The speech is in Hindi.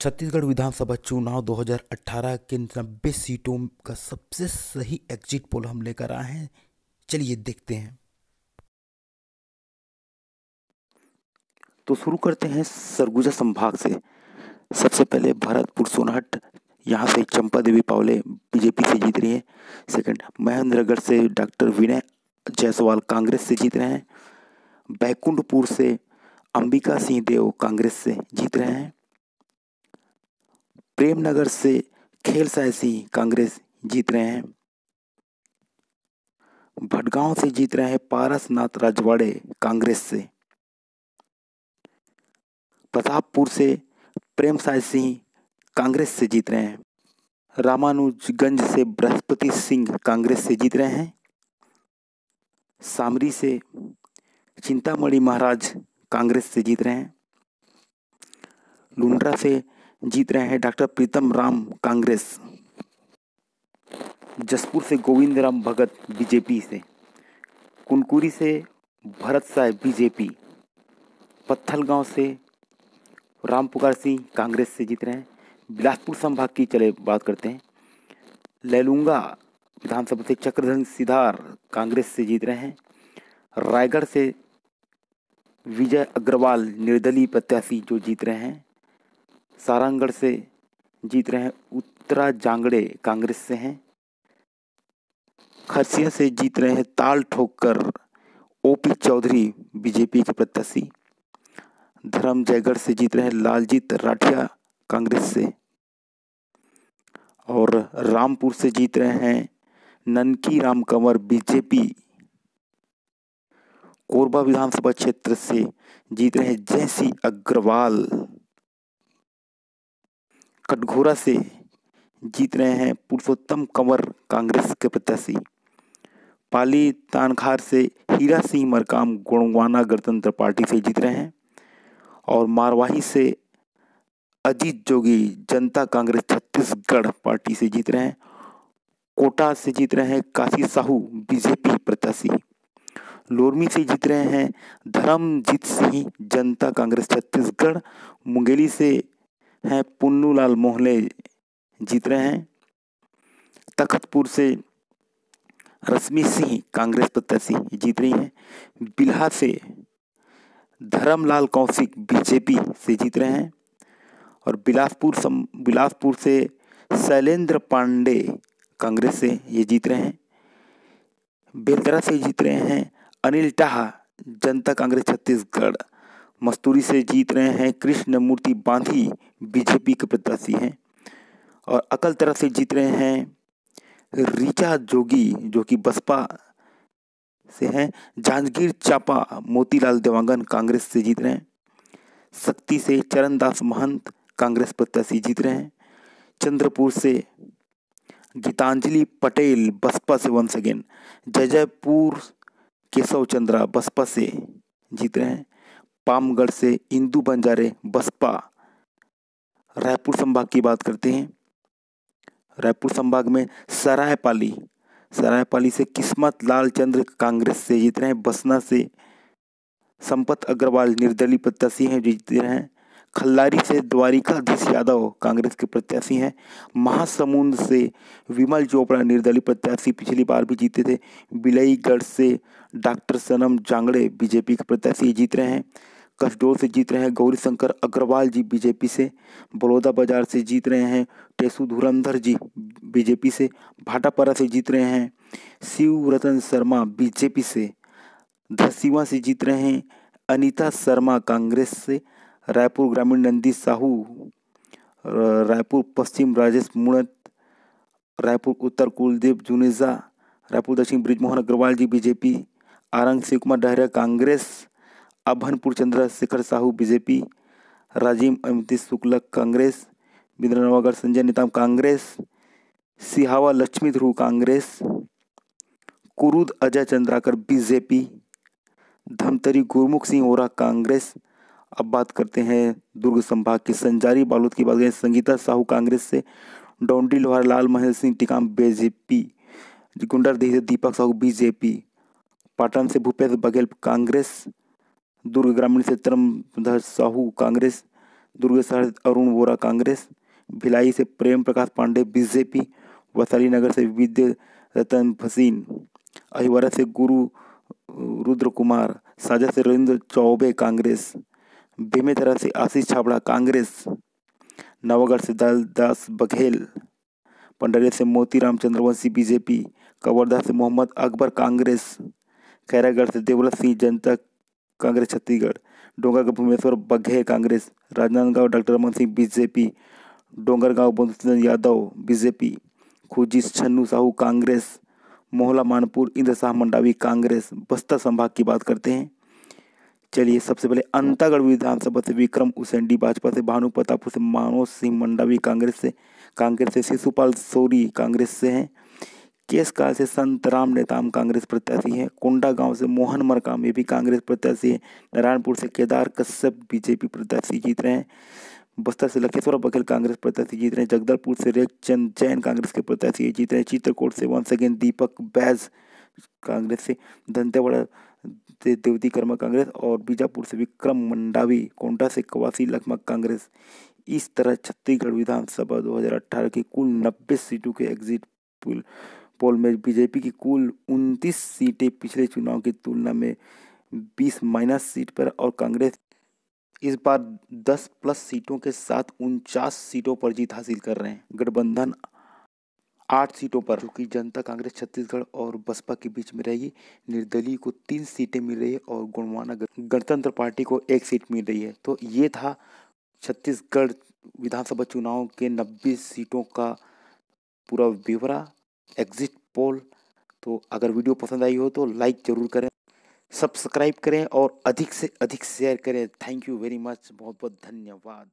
छत्तीसगढ़ विधानसभा चुनाव 2018 के नब्बे सीटों का सबसे सही एग्जिट पोल हम लेकर आए हैं। चलिए देखते हैं। तो शुरू करते हैं सरगुजा संभाग से। सबसे पहले भरतपुर सोनहट, यहाँ से चंपा देवी पावले बीजेपी से जीत रही है। सेकंड महेंद्रगढ़ से डॉक्टर विनय जायसवाल कांग्रेस से जीत रहे हैं। बैकुंठपुर से अंबिका सिंह देव कांग्रेस से जीत रहे हैं। प्रेमनगर से खेल सायसी कांग्रेस जीत रहे हैं। भटगांव से जीत रहे हैं पारसनाथ राजवाड़े कांग्रेस से। प्रतापपुर से प्रेम साय सिंह कांग्रेस से जीत रहे हैं। रामानुजगंज से बृहस्पति सिंह कांग्रेस से जीत रहे हैं। सामरी से चिंतामणि महाराज कांग्रेस से जीत रहे हैं। लुंड्रा से जीत रहे हैं डॉक्टर प्रीतम राम कांग्रेस। जसपुर से गोविंद राम भगत बीजेपी से। कुनकुरी से भरत साय बीजेपी। पत्थलगांव से राम पुकार सिंह कांग्रेस से जीत रहे हैं। बिलासपुर संभाग की चले बात करते हैं। लेलुंगा विधानसभा से चक्रधन सिधार कांग्रेस से जीत रहे हैं। रायगढ़ से विजय अग्रवाल निर्दलीय प्रत्याशी जो जीत रहे हैं। सारंगढ़ से जीत रहे हैं। उत्तरा जांगड़े कांग्रेस से हैं। खरसिया से जीत रहे हैं ताल ठोकर ओपी चौधरी, बीजेपी के प्रत्याशी। धर्म जयगढ़ से जीत रहे हैं लालजीत राठिया कांग्रेस से। और रामपुर से जीत रहे हैं ननकी राम कंवर बीजेपी। कोरबा विधानसभा क्षेत्र से जीत रहे हैं जयसी अग्रवाल। कटघोरा से जीत रहे हैं पुरुषोत्तम कंवर कांग्रेस के प्रत्याशी। पाली तानखार से हीरा सिंह मरकाम गोंडवाना गणतंत्र पार्टी से जीत रहे हैं और मारवाही से अजीत जोगी जनता कांग्रेस छत्तीसगढ़ पार्टी से जीत रहे हैं। कोटा से जीत रहे हैं काशी साहू बीजेपी प्रत्याशी। लोरमी से जीत रहे हैं धर्मजीत सिंह जनता कांग्रेस छत्तीसगढ़। मुंगेली से हैं, पुन्नूलाल मोहले जीत रहे हैं। तखतपुर से रश्मि सिंह, कांग्रेस प्रत्याशी, जीत रही हैं। बिल्हा से धर्मलाल कौशिक, बीजेपी से जीत रहे हैं। और बिलासपुर सम, बिलासपुर से शैलेंद्र पांडे, कांग्रेस से ये जीत रहे हैं। बेलतरा से जीत रहे हैं अनिल टाहा, जनता कांग्रेस, छत्तीसगढ़। मस्तूरी से जीत रहे हैं, कृष्ण मूर्ति बांधी, बीजेपी के प्रत्याशी हैं। और अकल तरफ़ से जीत रहे हैं रीचा जोगी, जो कि बसपा से हैं। जांजगीर चापा, मोतीलाल देवांगन कांग्रेस से जीत रहे हैं। शक्ति से चरणदास महंत कांग्रेस प्रत्याशी जीत रहे हैं। चंद्रपुर से गीतांजलि पटेल, बसपा से वंस अगेन जयजयपुर केशव चंद्रा, बसपा से जीत रहे हैं। पामगढ़ से इंदू बंजारे बसपा। रायपुर संभाग की बात करते हैं। रायपुर संभाग में सरायपाली। सरायपाली से किस्मत लाल चंद्र कांग्रेस से जीत रहे हैं। बसना से संपत अग्रवाल निर्दलीय प्रत्याशी हैं जीत रहे हैं। खल्लारी से द्वारिकाधीश यादव कांग्रेस के प्रत्याशी हैं। महासमुंद से विमल चोपड़ा निर्दलीय प्रत्याशी पिछली बार भी जीते थे। बिलईगढ़ से डॉक्टर सनम जांगड़े बीजेपी के प्रत्याशी जीत रहे हैं। कसडोल से जीत रहे हैं। गौरी शंकर अग्रवाल जी बीजेपी से, बड़ौदा बाज़ार से जीत रहे हैं। टेसु धुरंधर जी बीजेपी से, भाटापारा से जीत रहे हैं। शिव रतन शर्मा बीजेपी से धसीवा से जीत रहे हैं। अनीता शर्मा कांग्रेस से, रायपुर ग्रामीण नंदी साहू रायपुर पश्चिम राजेश मुणत, रायपुर उत्तर कुलदीप जुनेजा, रायपुर दक्षिण Brijmohan Agrawal ji BJP, Arang Shiv Kumar Dahariya Congress Abhanpur Chandrashekhar Sahu, BJP Rajeev Amit Shukla, Congress Bindranawagarh Sanjay, Netam Congress, Sihawa Lakshmi Dhruv, Congress, Kurud Ajay Chandrakar, BJP, Dhamtari Gurmukh Singh Ora, Congress. अब बात करते हैं दुर्ग संभाग के संजारी बालोद की बात करें, संगीता साहू, कांग्रेस से डोंडी लोहार, लाल महल सिंह, टिकाम, बीजेपी। गुंडर दीपक साहू, बीजेपी। पाटन से, भूपेश बघेल, कांग्रेस। दुर्ग ग्रामीण से धर्मधर साहू कांग्रेस, दुर्ग शहर अरुण वोरा कांग्रेस, भिलाई से प्रेम प्रकाश पांडे बीजेपी वैशाली नगर से विद्य रतन भसीन, अहिवारा से गुरु रुद्र कुमार साजा से रविंद्र चौबे कांग्रेस, बेमेतरा से आशीष छाबड़ा कांग्रेस, नवागढ़ से दास बघेल पंडरिया से मोतीराम चंद्रवंशी बीजेपी, कवर्धा से मोहम्मद अकबर कांग्रेस, खैरागढ़ से Devlat Singh Janata Congress Chhattisgarh, Dongargaon Bhuvneshwar, Baghel Congress, Rajnandgaon doctor Raman Singh, BJP, Dongargaon Bandhusudan Yadav, BJP Khujji Chhannu Sahu Congress Mohla Manpur, Indra Shah Mandavi Congress, Bastar संभाग की बात करते हैं। चलिए सबसे पहले अंतागढ़ विधानसभा से विक्रम उसेंडी भाजपा से भानु प्रतापुर से मानोज सिंह मंडावी कांग्रेस से कांग्रेस से शिशुपाल सोरी कांग्रेस से हैं। केस काल से संतराम नेताम कांग्रेस प्रत्याशी हैं? कोंडा गाँव से मोहन मरकाम, ये भी कांग्रेस प्रत्याशी है। नारायणपुर से केदार कश्यप, बीजेपी प्रत्याशी जीत रहे हैं। बस्तर से लखेश्वर बघेल कांग्रेस प्रत्याशी जीत रहे हैं। जगदलपुर से रेखचंद जैन कांग्रेस के प्रत्याशी जीत रहे हैं। चित्रकूट से वंस अगेन दीपक बैज कांग्रेस से। दंतेवाड़ा से देवती कर्मा कांग्रेस और बीजापुर से विक्रम मंडावी, कोंडा से कवासी लखमक कांग्रेस। इस तरह छत्तीसगढ़ विधानसभा 2018 की कुल 90 सीटों के एग्जिट पोल पोल में बीजेपी की कुल 29 सीटें पिछले चुनाव की तुलना में 20 माइनस सीट पर और कांग्रेस इस बार 10 प्लस सीटों के साथ उनचास सीटों पर जीत हासिल कर रहे हैं। गठबंधन आठ सीटों पर जो कि जनता कांग्रेस छत्तीसगढ़ और बसपा के बीच में रहेगी निर्दलीय को तीन सीटें मिल रही है और गुणवाना गणतंत्र पार्टी को एक सीट मिल रही है। तो ये था छत्तीसगढ़ विधानसभा चुनाव के नब्बे सीटों का पूरा ब्यौरा एग्जिट पोल। तो अगर वीडियो पसंद आई हो तो लाइक ज़रूर करें, सब्सक्राइब करें और अधिक से अधिक शेयर करें। थैंक यू वेरी मच बहुत बहुत धन्यवाद।